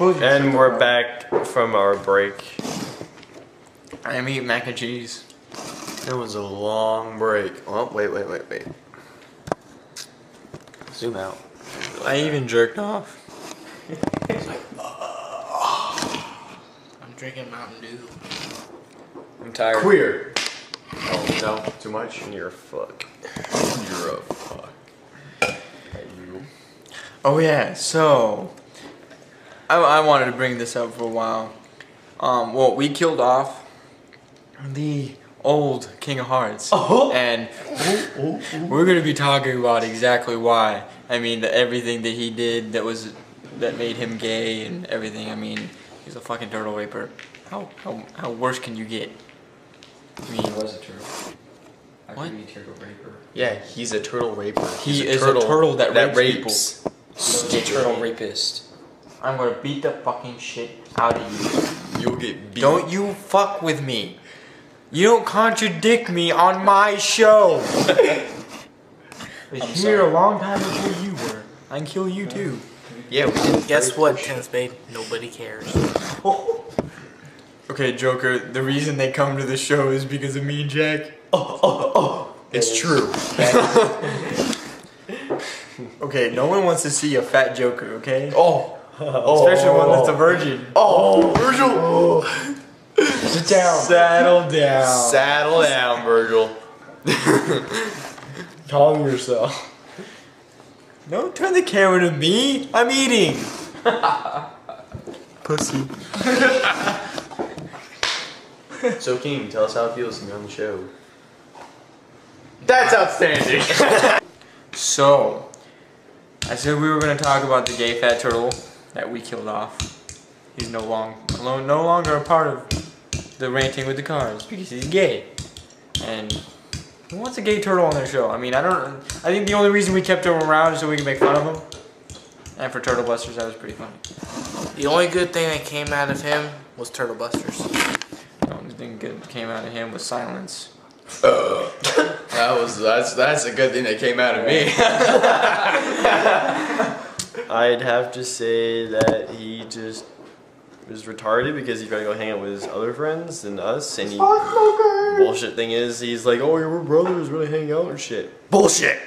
And we're back from our break. I am eating mac and cheese. It was a long break. Oh, wait, wait, wait, wait. Zoom out. I even jerked off. I'm drinking Mountain Dew. I'm tired. Queer. Oh, no, too much? You're a fuck. You're a fuck. Oh yeah, so I, I wanted to bring this up for a while. Um, well, we killed off the old King of Hearts, Oh. and we're gonna be talking about exactly why. I mean, the, everything that he did that was that made him gay and everything. I mean, he's a fucking turtle raper. How how how worse can you get? I mean, he was a turtle. How What? he be a turtle raper? Yeah, he's a turtle raper. He He's is a turtle that rapes rapes. He's a turtle rapist. I'm gonna beat the fucking shit out of you. You'll get beat. Don't you fuck with me. You don't contradict me on my show. I was here a long time before you were. I can kill you too. Yeah, we did. Guess what, Ten Spade? Nobody cares. Okay, Joker, the reason they come to the show is because of me and Jack. Oh, oh, oh. It's true. Okay, no one wants to see a fat Joker, okay? Oh. Especially one that's a oh. virgin. Oh, Virgil. Sit down. Saddle down. Saddle down, Virgil. Calm yourself. Don't turn the camera to me. I'm eating. Pussy. So, King, tell us how it feels to be on the show. That's outstanding. So, I said we were gonna talk about the gay fat turtle that we killed off. He's no long, no no longer a part of the ranting with the cards because he's gay, and who wants a gay turtle on their show? I mean, I don't. I think the only reason we kept him around is so we can make fun of him. And for Turtle Busters, that was pretty funny. The only good thing that came out of him was Turtle Busters. The only thing good that came out of him was silence. that was that's that's a good thing that came out of me. I'd have to say that he just was retarded because he tried to go hang out with his other friends and us, and he bullshit thing is he's like, oh, we're brothers, really hang out and shit. Bullshit.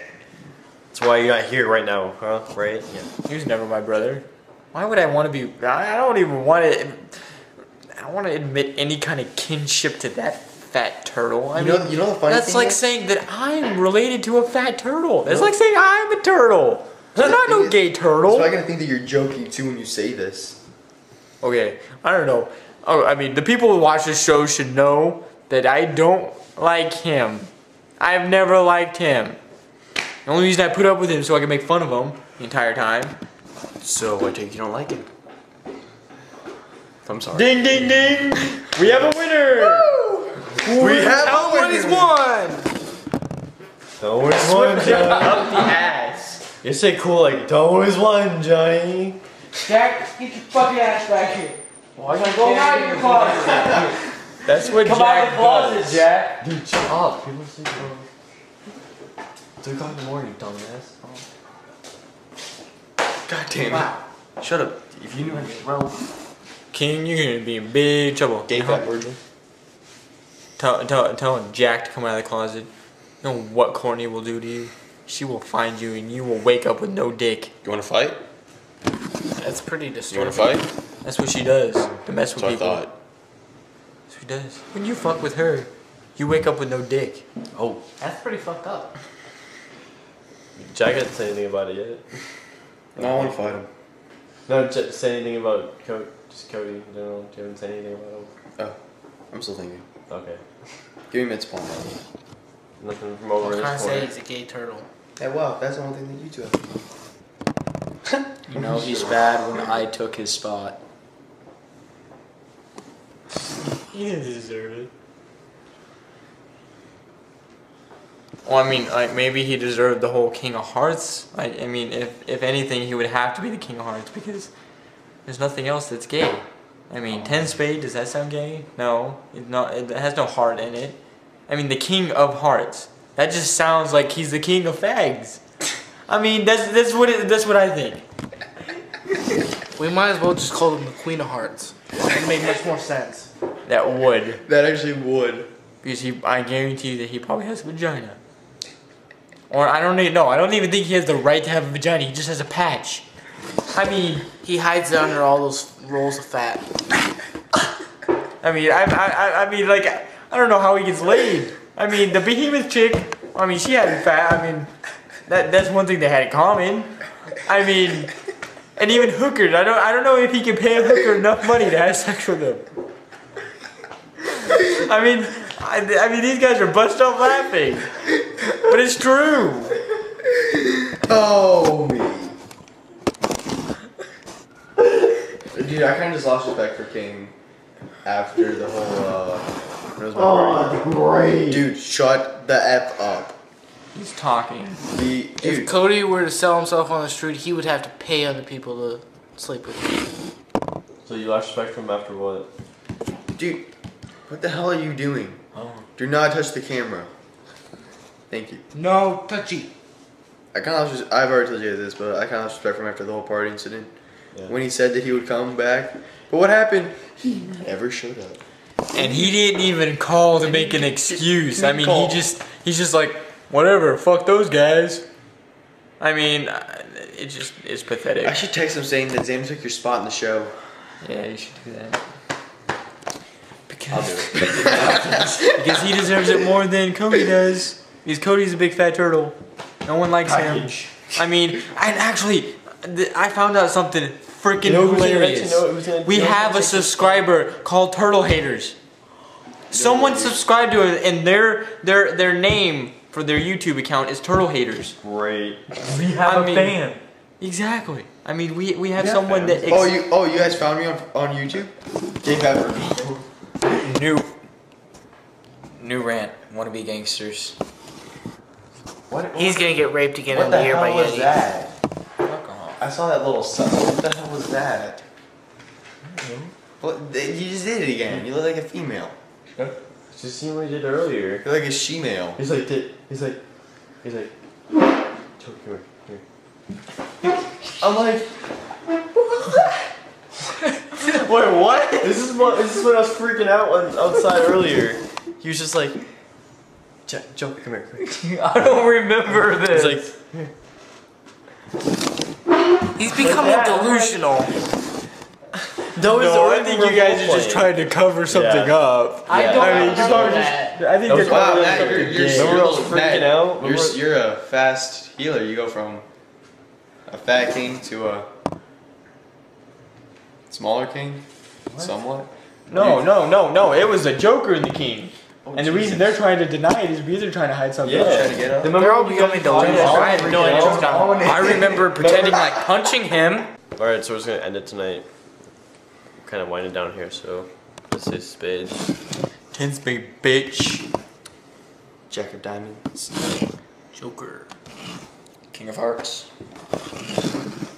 That's why you're not here right now, huh? Right? Yeah. He was never my brother. Why would I want to be? I I don't even want to. I don't want to admit any kind of kinship to that fat turtle. I You know- mean, you know the funny thing. that's thing like is- saying that I'm related to a fat turtle. That's like saying I'm a turtle. I'm not no gay turtle. So I gotta think that you're joking too when you say this. Okay, I don't know. Oh, I mean, the people who watch this show should know that I don't like him. I've never liked him. The only reason I put up with him is so I can make fun of him the entire time. So I take you don't like him. I'm sorry. Ding, ding, ding! We have a winner! We have Tell him what he's won! Don't always won, Up the ass. You say cool like, don't always won, Johnny. Jack, get your fucking ass back here. Why gotta Go out of your closet. That's what Come Jack Come out of the closet, does. Jack. Dude, shut up. People sleep early. Two o'clock in the morning, dumbass. God damn it. Shut up. If you knew how to throw. King, you're gonna be in big trouble. Gay fat Virgil. Tell, tell, tell Jack to come out of the closet. You know what Courtney will do to you? She will find you and you will wake up with no dick. You wanna fight? That's pretty disturbing. You wanna fight? That's what she does. To mess with So I people. thought. That's what she does. When you fuck with her, you wake up with no dick. Oh. That's pretty fucked up. Jack hasn't said anything about it yet. No, I wanna fight him. No, j- say anything about Co- just Cody in general. You haven't said anything about him. Oh. I'm still thinking. Okay. Give me Mitz palm. Nothing from over I'm in trying to say corner. he's a gay turtle. Hey, wow, that's the only thing that you two have. You know he's bad when I took his spot. He didn't deserve it. Well, I mean, like maybe he deserved the whole King of Hearts. I, I mean, if if anything, he would have to be the King of Hearts because there's nothing else that's gay. I mean, ten spade. Does that sound gay? No, it not. It has no heart in it. I mean, the King of Hearts. That just sounds like he's the King of fags. I mean, that's that's what it, that's what I think. We might as well just call him the Queen of Hearts. It'd make much more sense. That would. That actually would. Because he, I guarantee you that he probably has a vagina. Or I don't even know. I don't even think he has the right to have a vagina. He just has a patch. I mean, He hides it under all those rolls of fat. I mean, I, I, I- I mean, like, I don't know how he gets laid. I mean, the behemoth chick. I mean, she had fat. I mean, that that's one thing they had in common. I mean, and even hookers. I don't, I don't know if he can pay a hooker enough money to have sex with them. I mean, I, I mean, these guys are bust up laughing, but it's true. Oh me. Dude, I kind of just lost respect for King after the whole uh. Rose oh, great. Dude, shut the f up. He's talking. The If dude. Cody were to sell himself on the street, he would have to pay other people to sleep with him. So you lost respect for him after what? Dude, what the hell are you doing? Oh. Do not touch the camera. Thank you. No touchy. I kind of, lost, I've already told you this, but I kind of lost respect for him after the whole party incident. Yeah. When he said that he would come back. But what happened? He never showed up. And he didn't even call to make an excuse. I mean, he just he's just like, whatever, fuck those guys. I mean, uh, it just it's pathetic. I should text him saying that Zam took your spot in the show. Yeah, you should do that. I'll Because do it. because he deserves it more than Cody does. Because Cody's a big fat turtle. No one likes him. I mean, and actually, th- I found out something freaking You know who's gonna hilarious. mention- know who's gonna- we you know who's have a subscriber called Turtle Haters. Someone subscribed to it, and their their their name for their YouTube account is Turtle Haters. Great. We have a fan. Exactly. I mean, we we have someone that. Oh, you oh you guys found me on on YouTube? Dave Pepper. New. New rant. Wanna be gangsters. What, He's gonna get raped again what in the the ear by hell was Yeti. that? Fuck. I saw that little sun. What the hell was that? What? You just did it again. You look like a female. It's just seen what he did earlier. You're like a she-male. He's like, he's like, he's like, Joe, come here, come here. I'm like, Wait, what? This is what this is what I was freaking out on, outside earlier. He was just like, Joe, Joe come here. Come here. I don't remember He's this. like, He's becoming that. delusional. That was no, I think you guys are just trying to cover something Yeah. up. I Yeah. don't I mean, you know probably that. I think That was they're Wow, Matt, you're, a you're, game. Remember I you're- freaking Matt, out? You're, you're a fast healer. You go from a fat king to a smaller king, somewhat. No, no, no, no. It was the Joker and the King. Oh, and the reason they're trying to deny it is because they're trying to hide something. Yeah. Trying to get up. They're all becoming delusional. I no I remember pretending like punching him. All right, so we're just gonna end it tonight. Kind of winding down here, so let's say spade. Tense big bitch. Jack of diamonds. Joker. King of Hearts.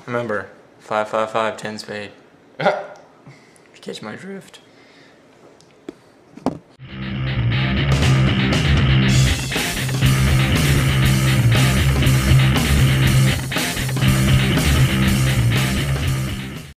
Remember, five five five ten spade. You catch my drift.